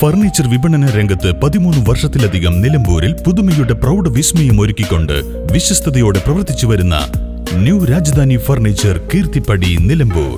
Furniture വിപണന രംഗത്ത് പതിമൂന്ന് വർഷത്തിലധികം നിലമ്പൂരിൽ പുതുമയുടെ പ്രൗഢ വിസ്മയം ഒരുക്കിക്കൊണ്ട് വിശ്വസ്തയോടെ പ്രവർത്തിച്ചു വരുന്ന ന്യൂ രാജധാനി ഫർണിച്ചർ കീർത്തിപ്പടി നിലമ്പൂർ.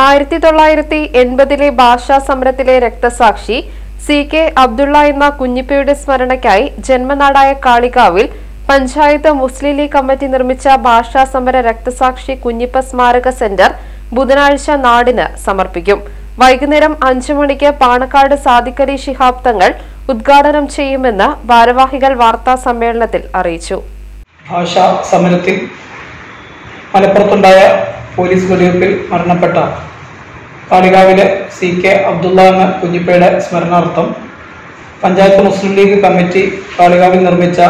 ആയിരത്തി തൊള്ളായിരത്തി എൺപതിലെ ഭാഷാ സമരത്തിലെ രക്തസാക്ഷി സി കെ അബ്ദുള്ള എന്ന കുഞ്ഞിപ്പയുടെ സ്മരണയ്ക്കായി ജന്മനാടായ കാളികാവിൽ പഞ്ചായത്ത് മുസ്ലിം ലീഗ് കമ്മിറ്റി നിർമ്മിച്ച ഭാഷാ സമര രക്തസാക്ഷി കുഞ്ഞിപ്പ സ്മാരക സെന്റർ ബുധനാഴ്ച നാടിന് സമർപ്പിക്കും. വൈകുന്നേരം അഞ്ചു മണിക്ക് പാണക്കാട് സാദിഖലി ശിഹാബ് തങ്ങൾ ഉദ്ഘാടനം ചെയ്യുമെന്ന് ഭാരവാഹികൾ വാർത്താ സമ്മേളനത്തിൽ അറിയിച്ചു. ഭാഷാ സമരത്തിൽ മലപ്പുറത്തുണ്ടായ പോലീസ് വെടിവെപ്പിൽ മരണപ്പെട്ട കാളികാവിലെ സി കെ അബ്ദുള്ള എന്ന കുഞ്ഞിപ്പയുടെ സ്മരണാർത്ഥം പഞ്ചായത്ത് മുസ്ലിം ലീഗ് കമ്മിറ്റി കാളികാവിൽ നിർമ്മിച്ച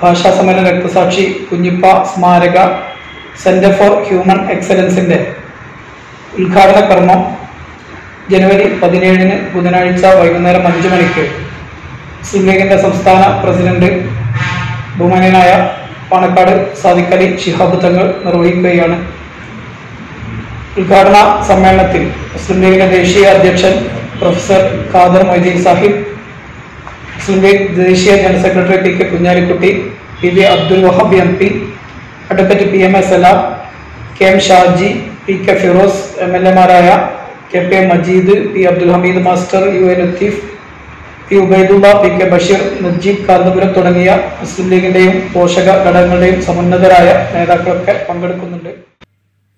ഭാഷാ സമര രക്തസാക്ഷി കുഞ്ഞിപ്പ സ്മാരക സെന്റർ ഫോർ ഹ്യൂമൻ എക്സലൻസിന്റെ ഉദ്ഘാടന കർമ്മം ജനുവരി പതിനേഴിന് ബുധനാഴ്ച വൈകുന്നേരം അഞ്ചു മണിക്ക്. ലീഗിന്റെ സംസ്ഥാന പ്രസിഡന്റ് ബഹുമാനായ പാണക്കാട് സാദിഖലി ശിഹാബ് തങ്ങൾ നിർവഹിക്കുകയാണ്. ഉദ്ഘാടന സമ്മേളനത്തിൽ മുസ്ലിം ലീഗിന്റെ ദേശീയ അധ്യക്ഷൻ പ്രൊഫസർ ഖാദർ മൊയ്തീൻ സാഹിബ് മുസ്ലിം ലീഗ് ദേശീയ general secretary P K Kunhalikutty P V Abdul Wahab M P advocate P M S Salam K M Shaji P K Firos M L എമാരായ K P Majeed P Abdul Hameed master U A Latheef P Ubaidulla P K Basheer Najeeb Kanthapuram തുടങ്ങിയ മുസ്ലിം ലീഗിന്റെയും പോഷക ഘടകങ്ങളുടെയും സമുന്നതരായ നേതാക്കളൊക്കെ പങ്കെടുക്കുന്നുണ്ട്.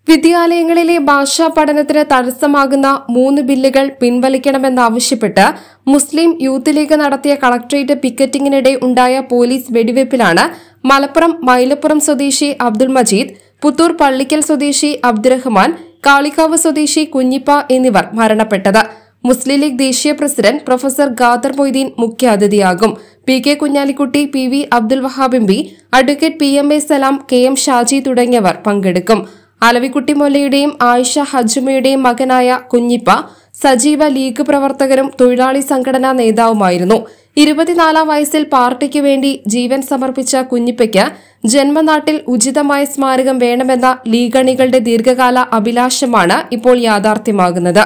വിദ്യാലയങ്ങളിലെ ഭാഷാ പഠനത്തിന് തടസ്സമാകുന്ന മൂന്ന് ബില്ലുകൾ പിൻവലിക്കണമെന്നാവശ്യപ്പെട്ട് മുസ്ലിം യൂത്ത് ലീഗ് നടത്തിയ കളക്ടറേറ്റ് പിക്കറ്റിംഗിനിടെ ഉണ്ടായ പോലീസ് വെടിവയ്പ്പിലാണ് മലപ്പുറം മൈലപ്പുറം സ്വദേശി അബ്ദുൾ മജീദ് പുത്തൂർ പള്ളിക്കൽ സ്വദേശി അബ്ദുറഹ്മാൻ കാളിക്കാവ് സ്വദേശി കുഞ്ഞിപ്പ എന്നിവർ മരണപ്പെട്ടത്. മുസ്ലിം ലീഗ് ദേശീയ പ്രസിഡന്റ് പ്രൊഫസർ ഖാദർ മൊയ്തീൻ മുഖ്യാതിഥിയാകും. P K Kunhalikutty P V Abdul Wahab P advocate P M A Salam K M Shaji തുടങ്ങിയവർ പങ്കെടുക്കും. അലവിക്കുട്ടി മൊല്ലയുടെയും ആയിഷ ഹജുമയുടെയും മകനായ കുഞ്ഞിപ്പ സജീവ ലീഗ് പ്രവർത്തകരും തൊഴിലാളി സംഘടനാ നേതാവുമായിരുന്നു. ഇരുപത്തിനാലാം വയസ്സിൽ പാർട്ടിക്ക് വേണ്ടി ജീവൻ സമർപ്പിച്ച കുഞ്ഞിപ്പയ്ക്ക് ജന്മനാട്ടിൽ ഉചിതമായ സ്മാരകം വേണമെന്ന ലീഗണികളുടെ ദീർഘകാല അഭിലാഷമാണ് ഇപ്പോൾ യാഥാർത്ഥ്യമാകുന്നത്.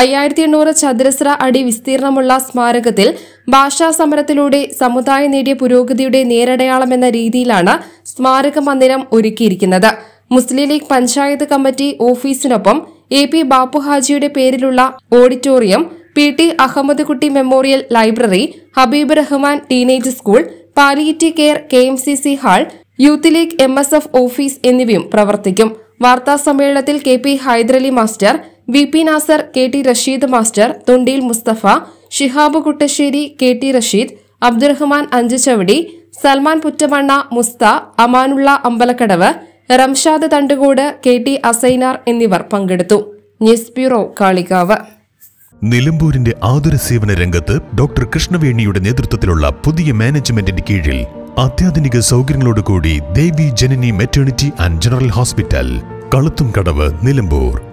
അയ്യായിരത്തി എണ്ണൂറ് ചതുരശ്ര അടി വിസ്തീർണമുള്ള സ്മാരകത്തിൽ ഭാഷാ സമരത്തിലൂടെ സമുദായം നേടിയ പുരോഗതിയുടെ നേരടയാളമെന്ന രീതിയിലാണ് സ്മാരക മന്ദിരം ഒരുക്കിയിരിക്കുന്നത്. മുസ്ലിം ലീഗ് പഞ്ചായത്ത് കമ്മിറ്റി ഓഫീസിനൊപ്പം എ പി ബാപ്പുഹാജിയുടെ പേരിലുള്ള auditorium P T Ahammed Kutty memorial library Habeeb Rahman teenage school palliative care K M C C hall Youth League M S F office എന്നിവയും പ്രവർത്തിക്കും. വാർത്താ സമ്മേളനത്തിൽ K P Hydarali master V P Nasar K T Rasheed master Thondiyil Musthafa Shihab Kuttassery K T Rasheed Abdurahman Anchuchavadi Salman Puttamanna Musta Amanulla Ambalakkadavu Ramshad Thandukode K T Asainar എന്നിവർ പങ്കെടുത്തു. News bureau Kalikavu. നിലമ്പൂരിന്റെ ആതുര സേവന രംഗത്ത് doctor കൃഷ്ണവേണിയുടെ നേതൃത്വത്തിലുള്ള പുതിയ മാനേജ്മെന്റിന്റെ കീഴിൽ അത്യാധുനിക സൗകര്യങ്ങളോടുകൂടി Devi Janani maternity and general hospital Kaluthum Kadavu Nilambur.